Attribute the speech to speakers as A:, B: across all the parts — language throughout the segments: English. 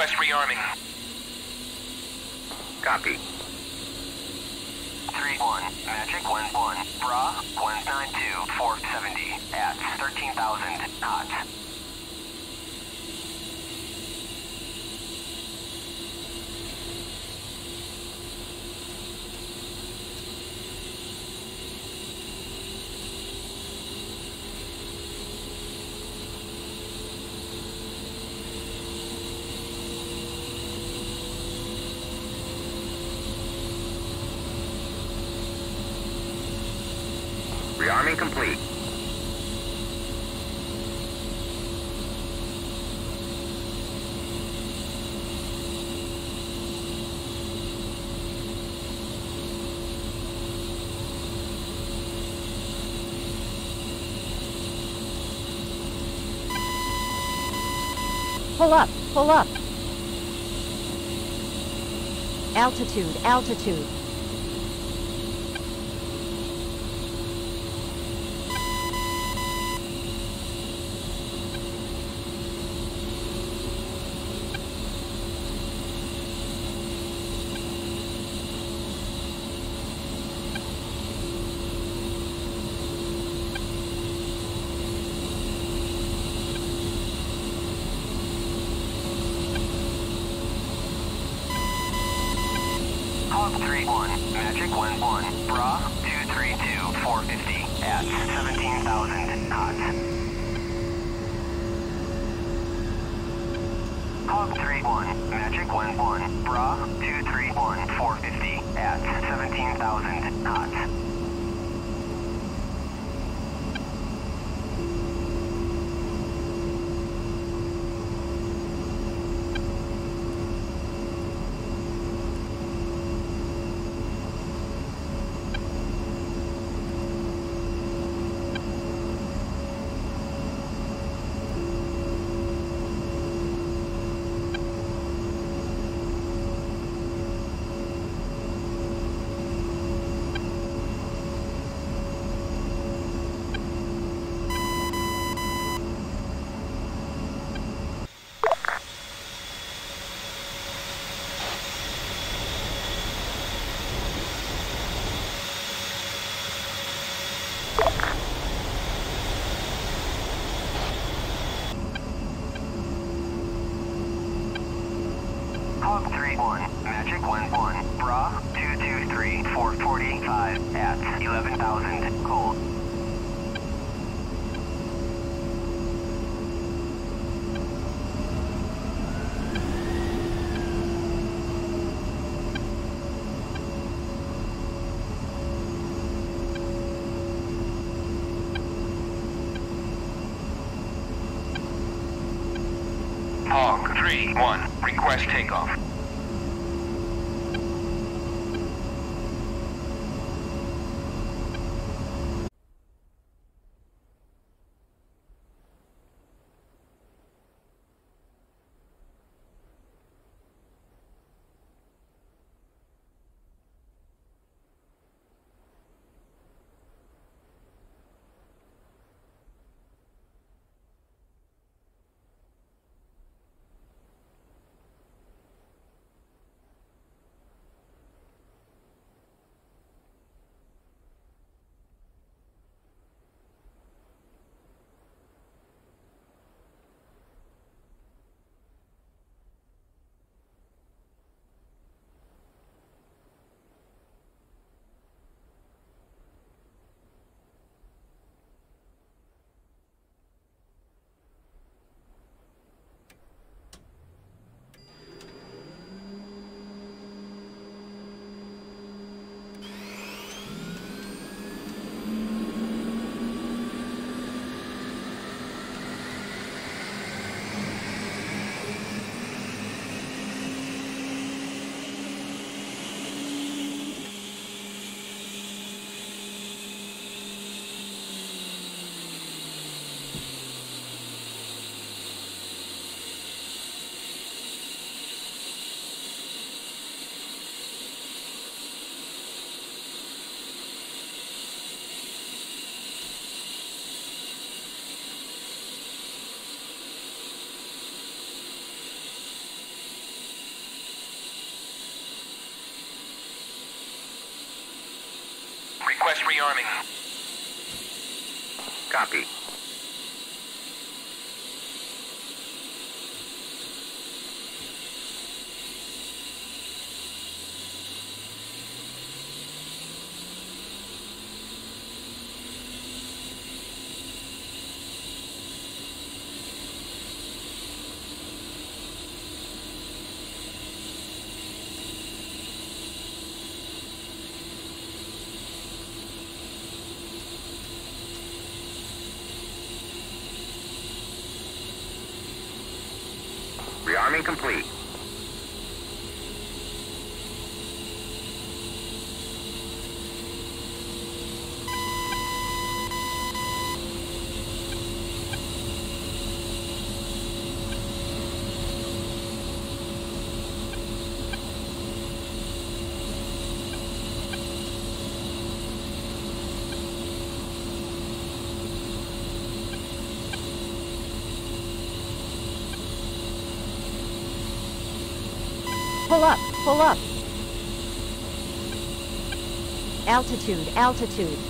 A: Request rearming.
B: Copy.
C: 3-1, Magic 1-1, Bra 192, 470, at 13,000 knots.
B: Rearming complete.
D: Pull up, pull up. Altitude, altitude.
C: Hog 3-1, Magic 1-1, Bra 232, 450, at 17,000 knots. Hog 3-1, Magic 1-1, Bra 231, 450, at 17,000 knots. Hog 3-1, Magic 1-1, Bra 223, 445, at 11,000 cold.
A: Hog 3-1. Request takeoff. Request rearming.
B: Copy. Rearming complete.
D: Pull up, pull up. Altitude, altitude.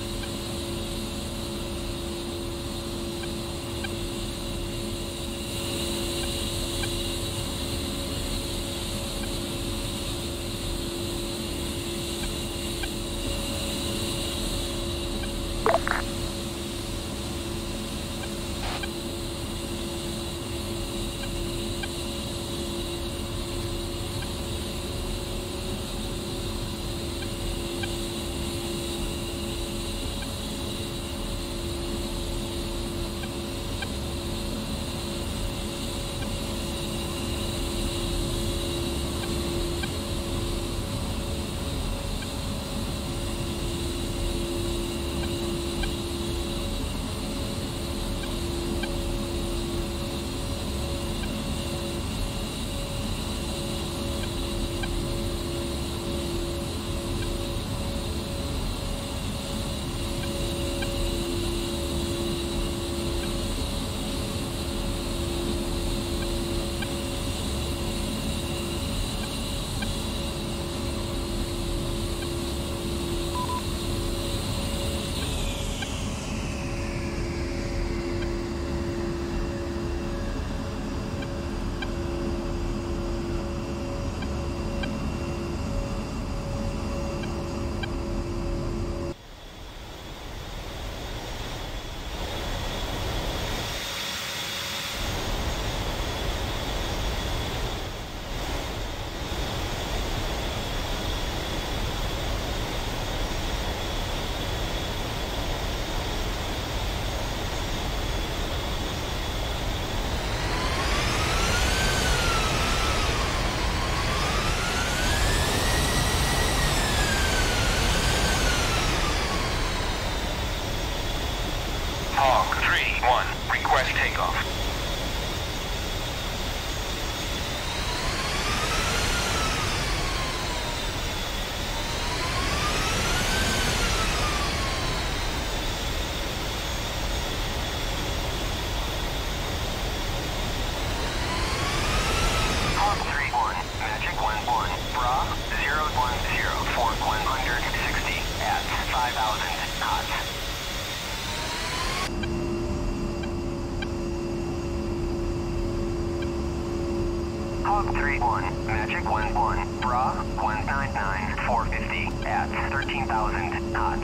C: 031, Magic 1-1, Bra 199, 450 at 13,000 knots.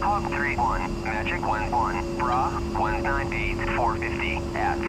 C: Hog 3-1, Magic 1-1, Bra 198, 450 at